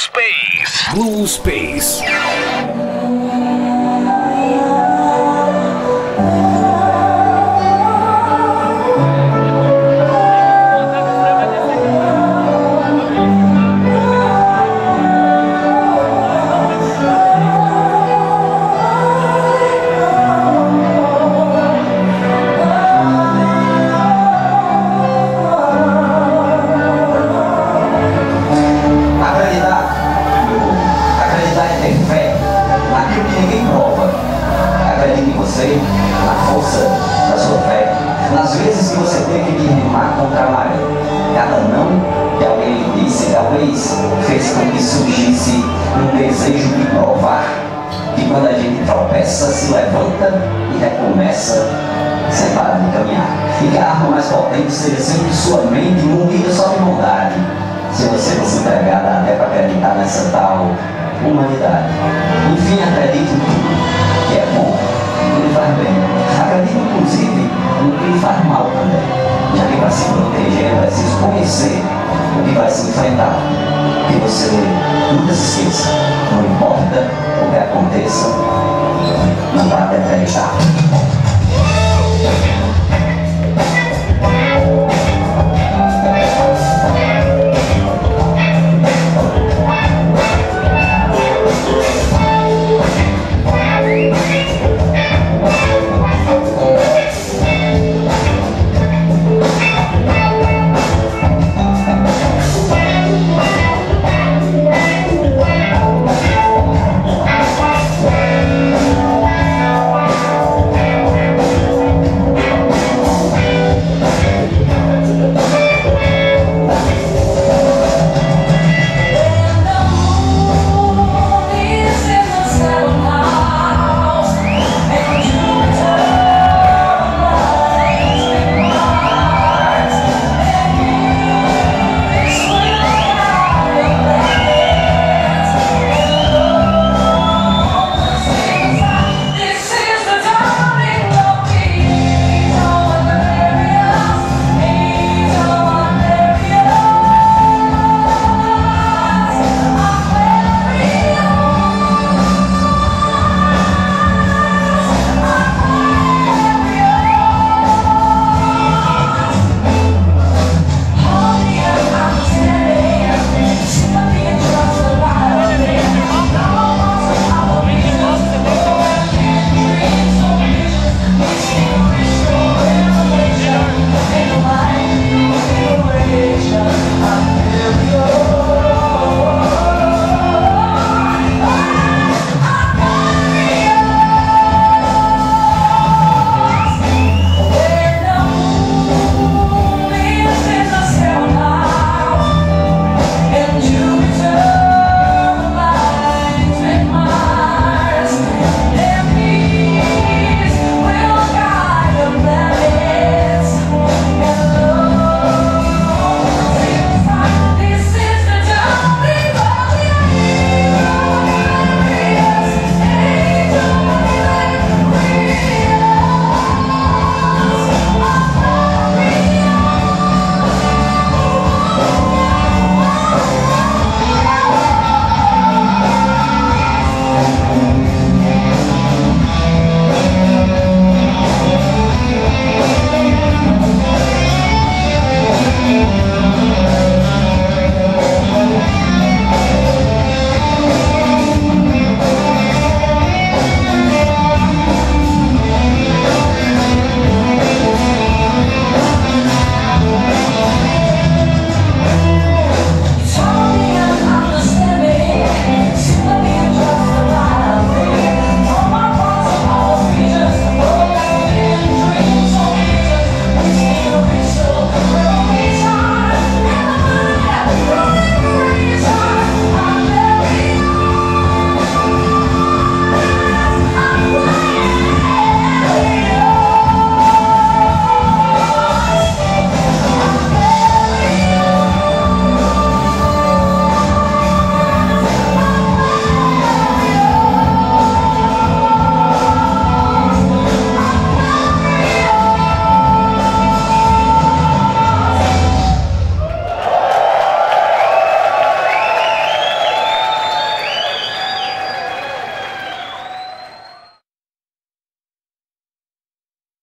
Space. Blue Space. Força da sua fé, nas vezes que você teve que remar contra a maré. Cada não que alguém lhe disse, talvez fez com que surgisse um desejo de provar que quando a gente tropeça, se levanta e recomeça sem parar de caminhar. E que a arma mais potente seja sempre sua mente movida só de bondade. Se você não se entregar, até para acreditar nessa tal humanidade. Enfim, acredite em tudo que é bom Que